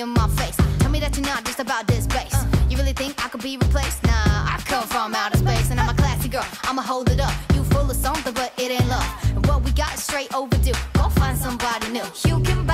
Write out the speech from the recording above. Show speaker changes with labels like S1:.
S1: in my face. Tell me that you're not just about this place. Uh, you really think I could be replaced? Nah, I come from outer space and I'm a classy girl. I'ma hold it up. You full of something, but it ain't love. And what we got is straight overdue. Go find somebody new. You can.